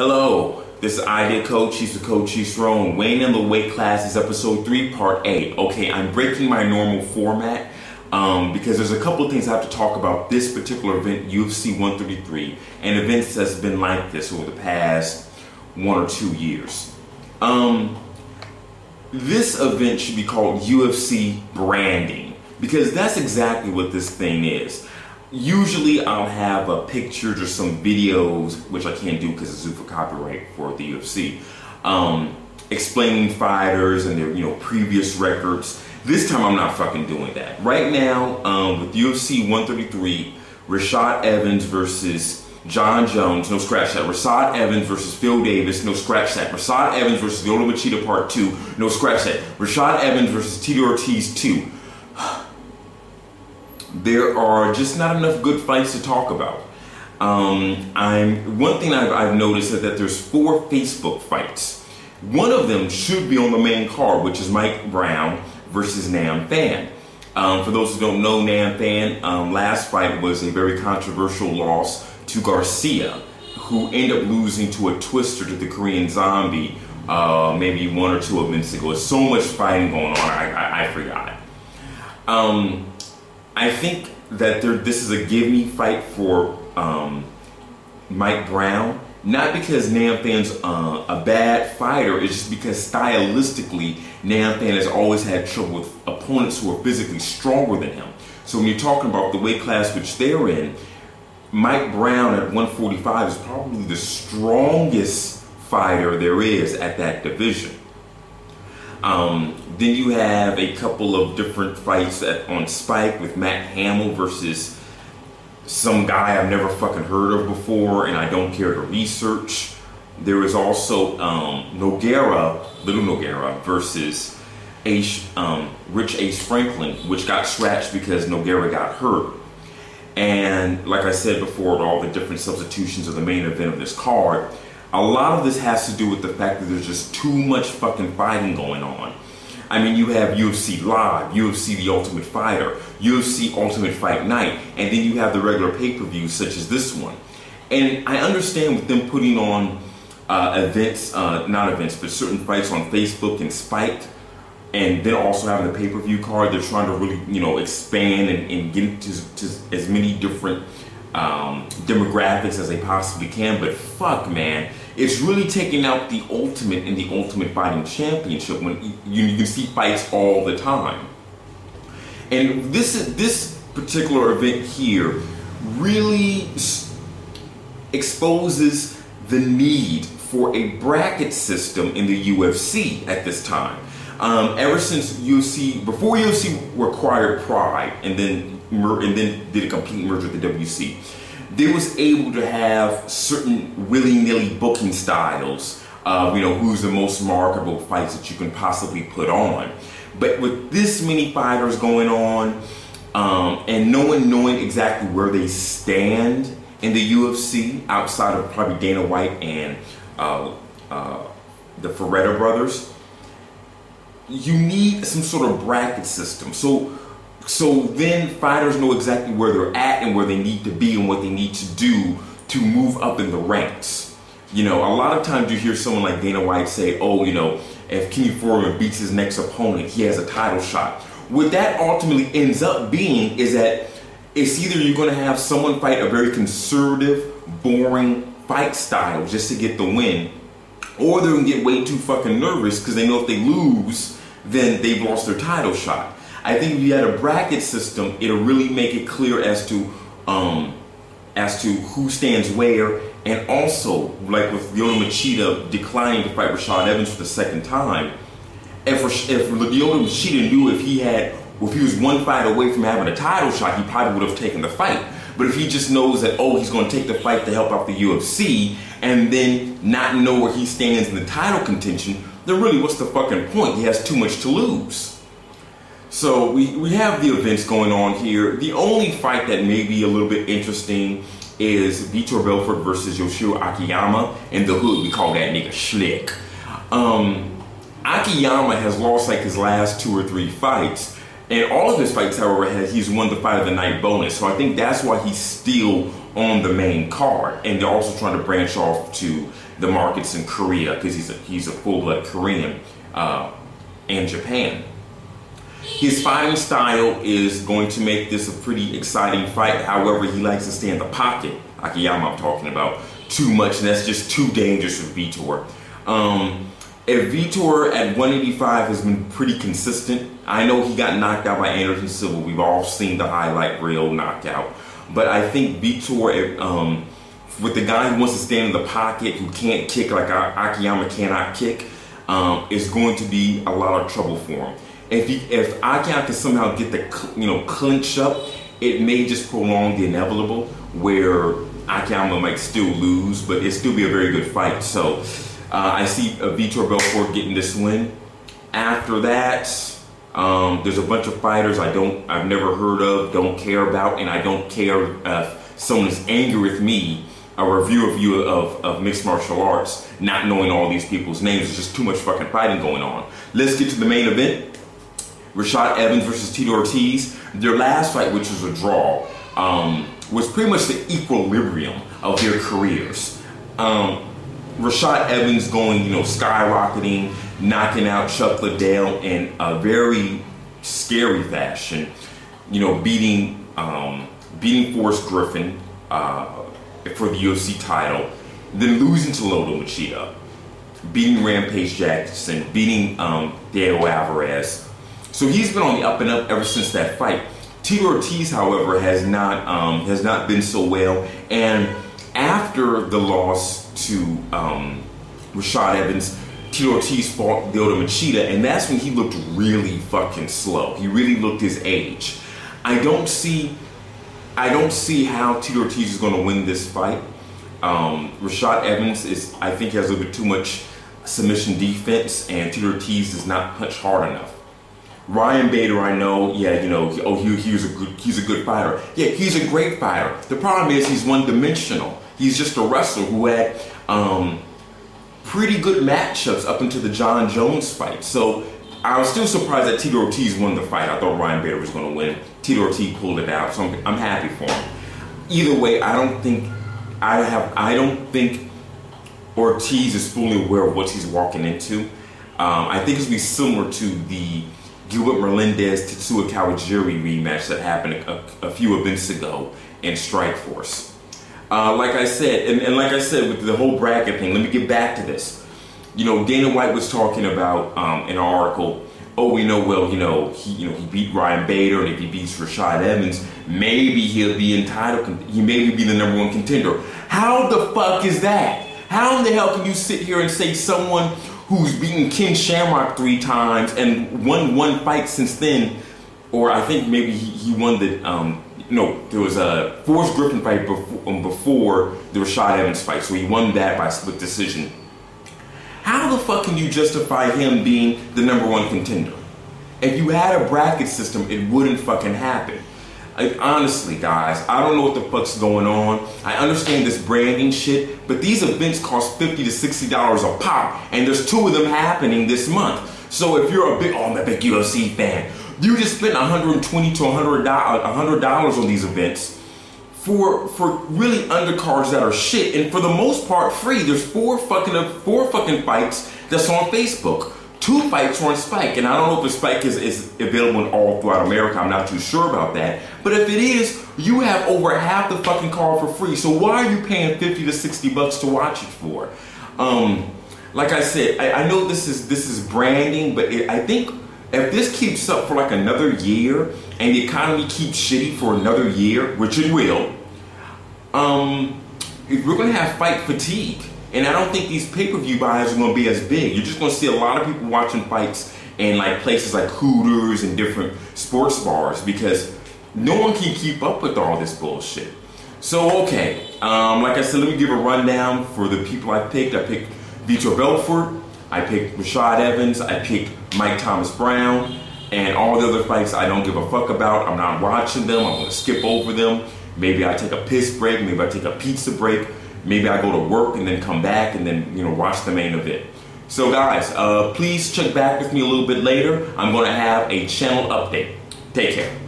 Hello, this is Idea Cochise. He's the coach. He's thrown. Weighing in the weight class is episode three, part A. Okay, I'm breaking my normal format um, because there's a couple of things I have to talk about this particular event, UFC 133, and events that's been like this over the past one or two years. Um, this event should be called UFC branding because that's exactly what this thing is. Usually I'll have a pictures or some videos, which I can't do because it's for copyright for the UFC, um, explaining fighters and their you know previous records. This time I'm not fucking doing that. Right now, um, with UFC 133, Rashad Evans versus Jon Jones, no scratch that. Rashad Evans versus Phil Davis, no scratch that. Rashad Evans versus Lyoto Machida Part 2, no scratch that. Rashad Evans versus Tito Ortiz 2 there are just not enough good fights to talk about. Um, I'm one thing I've, I've, noticed is that there's four Facebook fights. One of them should be on the main card, which is Mike Brown versus Nam Phan. Um, for those who don't know, Nam Phan um, last fight was a very controversial loss to Garcia, who ended up losing to a twister to the Korean Zombie uh, maybe one or two events ago. There's so much fighting going on, I, I, I forgot. Um, I think that there, this is a give me fight for um, Mike Brown. Not because Nam Phan's uh, a bad fighter, it's just because stylistically, Nam Phan has always had trouble with opponents who are physically stronger than him. So when you're talking about the weight class which they're in, Mike Brown at 145 is probably the strongest fighter there is at that division. Um, then you have a couple of different fights at, on Spike with Matt Hamill versus some guy I've never fucking heard of before and I don't care to research. There is also um, Nogueira, Little Nogueira versus Ace, um, Rich Ace Franklin, which got scratched because Nogueira got hurt. And like I said before, all the different substitutions of the main event of this card, a lot of this has to do with the fact that there's just too much fucking fighting going on. I mean, you have UFC Live, UFC The Ultimate Fighter, UFC Ultimate Fight Night, and then you have the regular pay-per-views such as this one. And I understand with them putting on uh, events, uh, not events, but certain fights on Facebook and Spike, and then also having the pay-per-view card, they're trying to really, you know, expand and, and get to, to as many different um, demographics as they possibly can. But fuck, man, it's really taking out the ultimate in the Ultimate Fighting Championship when you, you can see fights all the time. And this this particular event here really exposes the need for a bracket system in the UFC at this time. Um, ever since UFC, before UFC required Pride, and then and then did a complete merger with the WEC they was able to have certain willy-nilly booking styles of you know who's the most marketable fights that you can possibly put on. But with this many fighters going on um, and no one knowing exactly where they stand in the UFC outside of probably Dana White and uh, uh, the Fertitta brothers you need some sort of bracket system. So so then fighters know exactly where they're at and where they need to be and what they need to do to move up in the ranks. You know, a lot of times you hear someone like Dana White say, oh, you know, if Kenny Florian beats his next opponent, he has a title shot. What that ultimately ends up being is that it's either you're going to have someone fight a very conservative, boring fight style just to get the win, or they're going to get way too fucking nervous because they know if they lose, then they've lost their title shot. I think if you had a bracket system, it'll really make it clear as to um, as to who stands where, and also like with Lyoto Machida declining to fight Rashad Evans for the second time. If if Lyoto Machida knew if he had if he was one fight away from having a title shot, he probably would have taken the fight. But if he just knows that oh he's going to take the fight to help out the UFC, and then not know where he stands in the title contention, then really what's the fucking point? He has too much to lose. So we, we have the events going on here. The only fight that may be a little bit interesting is Vitor Belfort versus Yoshihiro Akiyama. In the hood, we call that nigga Schlick. Um, Akiyama has lost like his last two or three fights. And all of his fights, however, he's won the fight of the night bonus. So I think that's why he's still on the main card, and they're also trying to branch off to the markets in Korea because he's a, he's a full blood Korean uh, and Japan. His fighting style is going to make this a pretty exciting fight. However, he likes to stay in the pocket, Akiyama I'm talking about, too much, and that's just too dangerous for Vitor. Um, if Vitor at 185 has been pretty consistent, I know he got knocked out by Anderson Silva. We've all seen the highlight reel knockout. But I think Vitor, um, with the guy who wants to stand in the pocket, who can't kick like Akiyama cannot kick, um, is going to be a lot of trouble for him. If if Akiyama can somehow get the you know clinch up, it may just prolong the inevitable where Akiyama might still lose, but it still be a very good fight. So uh, I see uh, Vitor Belfort getting this win. After that, um, there's a bunch of fighters I don't, I've never heard of, don't care about, and I don't care if someone is angry with me. A review of you of, of mixed martial arts, not knowing all these people's names. There's just too much fucking fighting going on. Let's get to the main event. Rashad Evans versus Tito Ortiz. Their last fight, which was a draw, um, was pretty much the equilibrium of their careers. Um, Rashad Evans going, you know, skyrocketing, knocking out Chuck Liddell in a very scary fashion. You know, beating um, beating Forrest Griffin uh, for the UFC title, then losing to Lyoto Machida, beating Rampage Jackson, beating um, Diego Alvarez. So he's been on the up and up ever since that fight. Tito Ortiz, however, has not um, has not been so well, and after the loss to um, Rashad Evans, Tito Ortiz fought Lyoto Machida, and that's when he looked really fucking slow. He really looked his age. I don't see, I don't see how Tito Ortiz is going to win this fight. Um, Rashad Evans is, I think, has a little bit too much submission defense, and Tito Ortiz does not punch hard enough. Ryan Bader, I know, yeah, you know, oh, he, he was a good, he's a good fighter. Yeah, he's a great fighter. The problem is he's one-dimensional. He's just a wrestler who had um, pretty good matchups up until the Jon Jones fight. So I was still surprised that Tito Ortiz won the fight. I thought Ryan Bader was going to win. Tito Ortiz pulled it out, so I'm, I'm happy for him. Either way, I don't think I have. I don't think Ortiz is fully aware of what he's walking into. Um, I think it's be similar to the Gilbert Melendez Tetsuya Kawajiri rematch that happened a, a few events ago in Strikeforce. Uh, like I said, and, and, like I said with the whole bracket thing, let me get back to this. You know, Dana White was talking about um, in an article. Oh, we know well. You know, he you know he beat Ryan Bader, and if he beats Rashad Evans, maybe he'll be entitled. He maybe be the number one contender. How the fuck is that? How in the hell can you sit here and say someone who's beaten Ken Shamrock three times and won one fight since then, or I think maybe he, he won the um, no, there was a Forrest Griffin fight before, um, before the Rashad Evans fight, so he won that by split decision. How the fuck can you justify him being the number one contender? If you had a bracket system, it wouldn't fucking happen. Like, honestly, guys, I don't know what the fuck's going on. I understand this branding shit, but these events cost 50 to $60 a pop, and there's two of them happening this month. So if you're a big, oh, I'm a big UFC fan, you just spent 120 to 100 dollars on these events for for really undercards that are shit, and for the most part free. There's four fucking four fucking fights that's on Facebook. Two fights on Spike, and I don't know if the Spike is, is available in all throughout America. I'm not too sure about that. But if it is, you have over half the fucking card for free. So why are you paying 50 to 60 bucks to watch it for? Um, like I said, I, I know this is this is branding, but it, I think if this keeps up for like another year and the economy keeps shitty for another year, which it will, um, we're gonna have fight fatigue. And I don't think these pay-per-view buys are gonna be as big. You're just gonna see a lot of people watching fights in like places like Hooters and different sports bars because no one can keep up with all this bullshit. So okay, um, like I said, let me give a rundown for the people I picked. I picked Vitor Belfort, I picked Rashad Evans, I picked Mike Thomas Brown, and all the other fights I don't give a fuck about. I'm not watching them. I'm gonna skip over them. Maybe I take a piss break. Maybe I take a pizza break. Maybe I go to work and then come back and then you know watch the main event. So guys, uh, please check back with me a little bit later. I'm gonna have a channel update. Take care.